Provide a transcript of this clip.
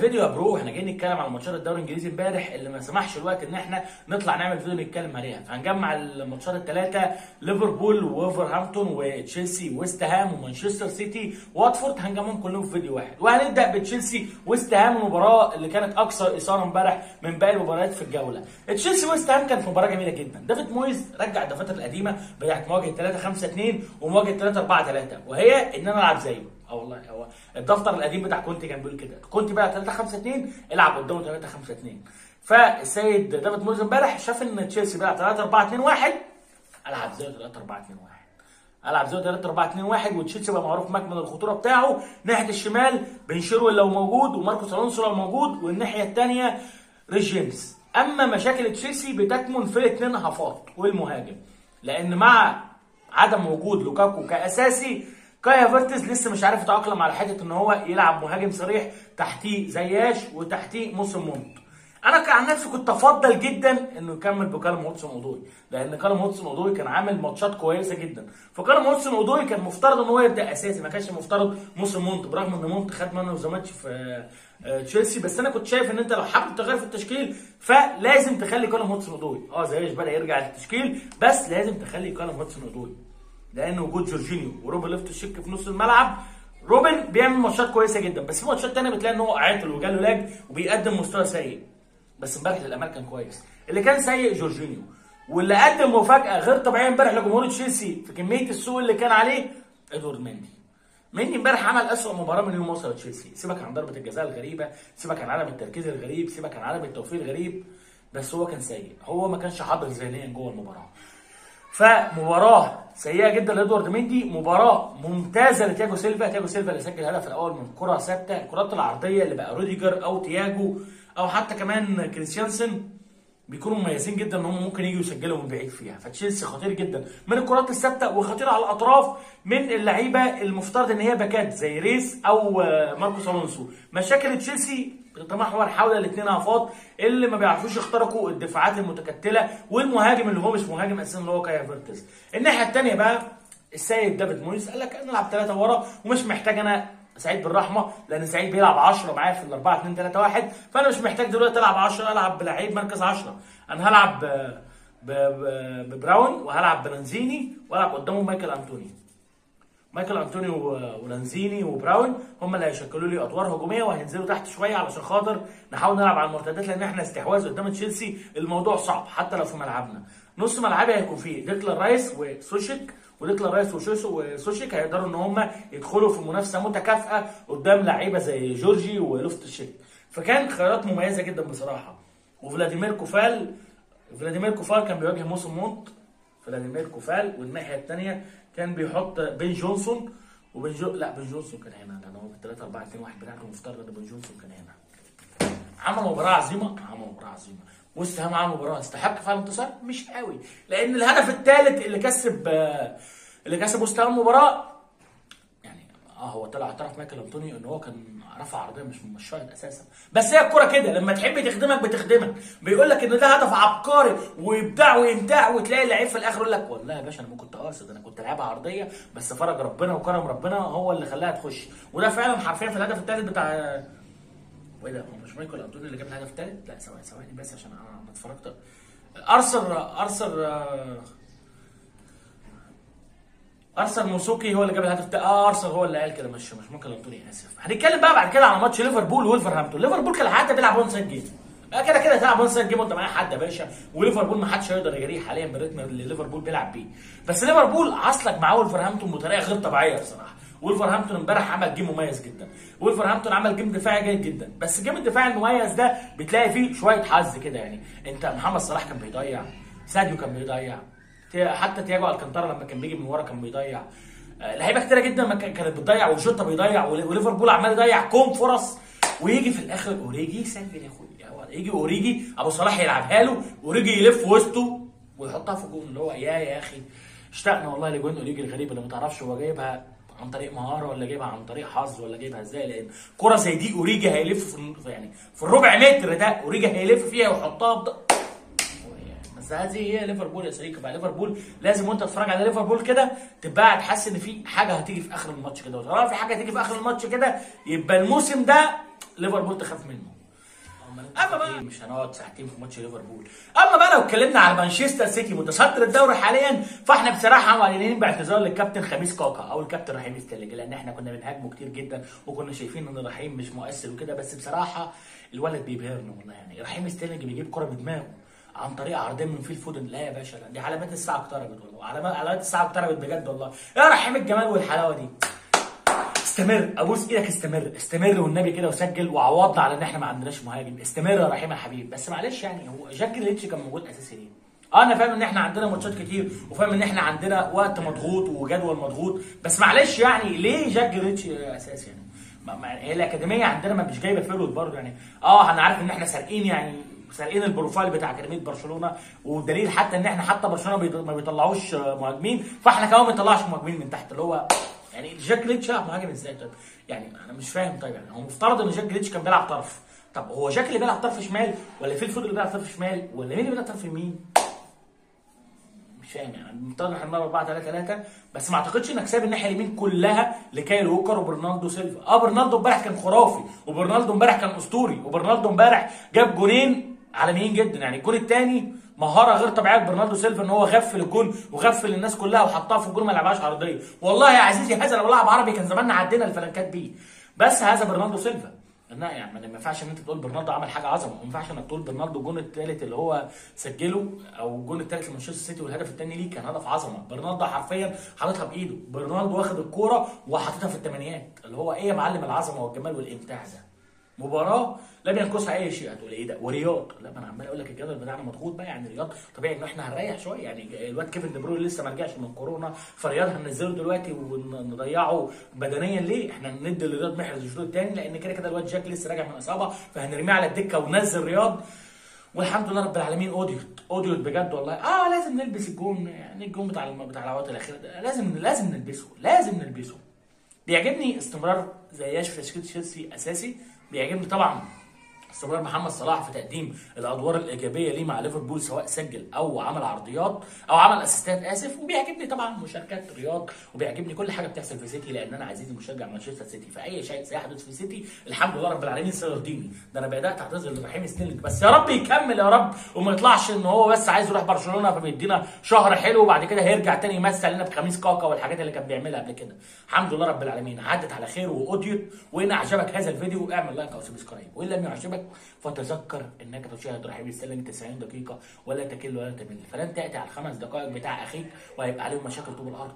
الفيديو يا bro إحنا جايين نتكلم على ماتشات الدوري الإنجليزي إمبارح اللي ما سمحش الوقت إن إحنا نطلع نعمل فيديو نتكلم عليها. فهنجمع الماتشات الثلاثه ليفربول وولفرهامبتون وتشيلسي ويست هام ومانشستر سيتي واتفورد. هنجمعهم كلهم في فيديو واحد. وهنبدأ بتشيلسي ويست هام المباراة اللي كانت أكثر إثارة إمبارح من باقي المباريات في الجولة. تشيلسي ويست هام كانت مباراة جميلة جدا. دافيد مويز رجع الدفاتر القديمة بتاعت مواجهة 3 5 2 ومواجهة 3 4 3 وهي إن أنا ألعب زيه. آه والله هو الدفتر القديم بتاع كونتي كان بيقول كده. كونتي بقى 3 5 2 العب قدامه 3 5 2 فالسيد دافيد مويز امبارح شاف إن تشيلسي بيلعب 3 4 2 1 ألعب زيه 3 4 2 1 ألعب زيه 3 4 2 1 وتشيلسي بقى معروف مكمن الخطورة بتاعه. ناحية الشمال بن تشيلويل لو موجود وماركوس ألونسو لو موجود والناحية الثانية ريس جيمس. أما مشاكل تشيلسي بتكمن في الاثنين هافات والمهاجم. لأن مع عدم وجود لوكاكو كأساسي كاي هافيرتز لسه مش عارف يتأقلم على حتة إن هو يلعب مهاجم صريح تحتيه زياش وتحتيه موسم مونت أنا عن نفسي كنت أفضل جدا إنه يكمل بكالوم هودسون أودوي لأن كالوم هودسون أودوي كان عامل ماتشات كويسة جدا. فكالوم هودسون أودوي كان مفترض إن هو يبدأ أساسي ما كانش مفترض موسم مونت برغم إن ماونت خد man of the match في تشيلسي. بس أنا كنت شايف إن أنت لو حابب تغير في التشكيل فلازم تخلي كالوم هودسون أودوي. آه زياش بدأ يرجع للتشكيل بس لازم تخلي كالوم هودسون أودوي. لأن وجود جورجينيو وروبن لوفتس تشيك في نص الملعب روبن بيعمل ماتشات كويسة جدا بس في ماتشات ثانية بتلاقي إن هو عاطل وجاله lag وبيقدم مستوى سيء. بس امبارح للامانه كان كويس. اللي كان سيء جورجينيو واللي قدم مفاجأة غير طبيعية امبارح لجمهور تشيلسي في كمية السوء اللي كان عليه إدوارد مندي. مندي امبارح عمل اسوء مباراة من يوم وصل تشيلسي. سيبك عن ضربة الجزاء الغريبة سيبك عن عدم التركيز الغريب سيبك عن عدم التوفيق الغريب بس هو كان سيء. هو ما كانش حاضر ذهنيا جوه المباراة. فمباراة سيئة جدا لإدوارد مندي مباراة ممتازة لتياجو سيلفا. تياجو سيلفا اللي سجل الهدف الأول من كرة ثابتة. الكرات العرضية اللي بقى روديجر أو تياجو أو حتى كمان كريستيانسن بيكونوا مميزين جدا إن هم ممكن يجوا يسجلوا من بعيد فيها. فتشيلسي خطير جدا. من الكرات الثابتة وخطير على الأطراف من اللعيبة المفترض إن هي باكات زي ريس أو ماركوس ألونسو. مشاكل تشيلسي بتتمحور حول الاثنين هافات اللي ما بيعرفوش يخترقوا الدفاعات المتكتلة والمهاجم اللي هو مش مهاجم أساسا اللي هو كاي هافيرتز الناحية الثانية بقى السيد دافيد مويس قال لك أنا العب ثلاثة ورا ومش محتاج أنا سعيد بن رحمة لأن سعيد بيلعب 10 معايا في ال 4 2 3 1 فأنا مش محتاج دلوقتي ألعب 10 ألعب بلعيب مركز 10 أنا هلعب ببوين وهلعب بلانزيني وألعب قدامه مايكل أنطونيو. مايكل انطونيو ولانزيني وبوين هم اللي هيشكلوا لي أدوار هجومية وهينزلوا تحت شوية علشان خاطر نحاول نلعب على المرتدات لأن إحنا استحواذ قدام تشيلسي الموضوع صعب حتى لو في ملعبنا. نص ملعبي هيكون فيه ديكلان رايس وسوشيك وديكلان رايس وسوشيك هيقدروا إن هم يدخلوا في منافسة متكافئة قدام لعيبة زي جورجي ولوفتس تشيك فكان خيارات مميزة جدا بصراحة. وفلاديمير كوفال فلاديمير كوفال كان بيواجه موسم مونت فلاديمير كوفال والناحية الثانية كان بيحط بين جونسون وبين جو... لا بين جونسون كان هنا لأن هو في 3 4 2 1 بتاعته المفترض إن بين جونسون كان هنا. عمل مباراة عظيمة عمل مباراة عظيمة. وست هام عمل مباراة استحق فعلا الانتصار مش قوي. لأن الهدف الثالث اللي كسب اللي كسب وست هام المباراه آه هو طلع اعترف مايكل انطونيو إن هو كان رفع عرضيه مش مشاهد أساسا. بس هي الكوره كده لما تحب تخدمك بتخدمك. بيقول لك إن ده هدف عبقري ويبدع ويمتع وتلاقي اللعيب في الآخر يقول لك والله يا باشا أنا ما كنت قاصد أنا كنت لعبها عرضية بس فرج ربنا وكرم ربنا هو اللي خلاها تخش. وده فعلا حرفيا في الهدف الثالث بتاع وايه ده؟ هو مش مايكل انطونيو اللي جاب الهدف الثالث لا ثواني ثواني بس عشان أنا اتفرجت. ارسل ارسل أرثر ماسواكو هو اللي جاب الهدف ده أرسل هو اللي قال كده. مش مش ممكن انطونيو آسف. هنتكلم بقى بعد كده على ماتش ليفربول وولفرهامبتون. ليفربول كان حتى بيلعب one side game كده كده تلعب one side game وانت معايا حد يا باشا. وليفربول ما حدش هيقدر يجاريه حاليا بالريتم اللي ليفربول بيلعب بيه. بس ليفربول عصلج معاه وولفرهامبتون بطريقة غير طبيعية بصراحة. وولفرهامبتون امبارح عمل game مميز جدا. وولفرهامبتون عمل game دفاعي جيد جدا. بس ال game الدفاعي المميز ده بتلاقي فيه شوية حظ كده يعني. انت محمد صلاح كان بيضيع ساديو كان بيضيع. حتى تياجو ألكانتارا لما كان بيجي من ورا كان بيضيع. لعيبة كتيرة جدا كانت بتضيع وجوتا بيضيع وليفربول عمال يضيع كوم فرص. ويجي في الآخر أوريجي يسجل اخويا يجي أوريجي أبو صلاح يلعبها له. أوريجي يلف وسطه ويحطها في جون. اللي هو يا يا أخي اشتقنا والله لجوان أوريجي الغريب اللي ما تعرفش هو جايبها عن طريق مهارة ولا جايبها عن طريق حظ ولا جايبها إزاي. لأن كرة زي دي أوريجي هيلف في يعني في الربع متر ده أوريجي هيلف فيها ويحطها هذه هي ليفربول يا صديقي. بقى ليفربول لازم وانت تتفرج على ليفربول كده تبقى حاسس إن في حاجة هتيجي في آخر الماتش كده. وطالما في حاجة هتيجي في آخر الماتش كده يبقى الموسم ده ليفربول تخاف منه. أما بقى مش هنقعد ساعتين في ماتش ليفربول. أما بقى لو اتكلمنا على مانشستر سيتي متصدر الدوري حاليا فإحنا بصراحة معلنين باعتذار للكابتن خميس كاكا أو الكابتن رحيم ستيرلينج لأن إحنا كنا بنهاجمه كتير جدا وكنا شايفين إن رحيم مش مؤثر وكده. بس بصراحة الولد بيبهرنا والله يعني. رحيم ستيرلينج بيجيب كرة بدماغه. عن طريق عرضين من فيل فودن. لا يا باشا لا دي علامات الساعة اقتربت والله. علامات علامات الساعة اقتربت بجد والله. يا رحيم الجمال والحلاوة دي. استمر. أبوس إيدك استمر. استمر والنبي كده وسجل وعوضنا على إن إحنا ما عندناش مهاجم. استمر يا رحيم يا حبيبي بس معلش يعني هو جاك جريليش كان موجود أساسي ليه؟ آه أنا فاهم إن إحنا عندنا ماتشات كتير وفاهم إن إحنا عندنا وقت مضغوط وجدول مضغوط. بس معلش يعني ليه جاك جريليش أساسي يعني؟ ما ما هي الأكاديمية عندنا ما مش جايبة forward برضه يعني. آه أنا عارف إن إحنا سارقين يعني سارقين ال profile بتاع أكاديمية برشلونة ودليل حتى إن إحنا حتى برشلونة ما بيطلعوش مهاجمين فإحنا كمان ما بنطلعش مهاجمين من تحت اللي هو يعني جاك جريليش لا مهاجم إزاي؟ طيب يعني أنا مش فاهم طيب يعني هو مفترض إن جاك جريليش كان بيلعب طرف طب هو جاك اللي بيلعب طرف شمال ولا فيل فودن اللي بيلعب طرف شمال ولا مين اللي بيلعب طرف يمين؟ مش فاهم يعني المفترض إحنا بنلعب 4 3 3 بس ما أعتقدش إنك سايب الناحية اليمين كلها لكايل ووكر وبرناردو سيلفا. آه برناردو امبارح كان خرافي وبرناردو امبارح كان أسطوري وبرناردو امبارح جاب جونين عالميين جدا. يعني الجون الثاني مهارة غير طبيعية برناردو سيلفا إن هو غفل الجون وغفل الناس كلها وحطها في الجون ما لعبهاش عرضية. والله يا عزيزي هذا لو لعب عربي كان زماننا عدينا الفلنكات بيه. بس هذا برناردو سيلفا. لا يعني ما ينفعش إن أنت تقول برناردو عمل حاجة عظمة. ما ينفعش إنك تقول برناردو الجون الثالث اللي هو سجله أو الجون الثالث لمانشستر سيتي والهدف الثاني ليه كان هدف عظمة. برناردو حرفيا حاططها بإيده. برناردو واخد الكورة وحاططها في الثمانينات اللي هو إيه يا معلم العظمة والجمال والإمتاع ده. مباراة لم ينقصها أي شيء. هتقول إيه ده؟ ورياض لا ما أنا عمال أقول لك الجدول بتاعنا مضغوط بقى يعني رياض طبيعي إن إحنا هنريح شوية. يعني الواد كيفن دي لسه ما رجعش من كورونا. فرياض هننزله دلوقتي ونضيعه بدنيا. ليه؟ إحنا ندي لرياض محرز الشوط الثاني لأن كده كده الواد جاك لسه راجع من إصابة فهنرميه على الدكة وننزل رياض. والحمد لله رب العالمين عديت عديت بجد والله. آه لازم نلبس الجون. يعني الجون بتاع بتاع العواد الأخيرة ده لازم لازم نلبسه. لازم نلبسه. بيعجبني استمرار زياش في تشيلسي أساسي. بيعجبني طبعا. استمرار محمد صلاح في تقديم الأدوار الإيجابية ليه مع ليفربول سواء سجل أو عمل عرضيات أو عمل assistات آسف وبيعجبني طبعا مشاركات رياض وبيعجبني كل حاجة بتحصل في سيتي لأن أنا عزيزي مشجع مانشستر سيتي. فأي شيء سيحدث في سيتي الحمد لله رب العالمين سيرضيني. ده أنا بدأت أعتذر لرحيم ستيرلينج بس يا رب يكمل يا رب وما يطلعش إن هو بس عايز يروح برشلونة فبيدينا شهر حلو وبعد كده هيرجع تاني يمثل لنا بخميس كاكا والحاجات اللي كان بيعملها قبل كده. الحمد لله رب العالمين. عدت على خير وعديت وإن أعجبك هذا الفيديو اعمل like أو subscribe. وإن لم يعجبك فتذكر إنك تشاهد رحيم ستيرلينج 90 دقيقة ولا تكل ولا تمل. فلن تأتي على الخمس دقائق بتاع أخيك وهيبقى عليهم مشاكل طول الأرض.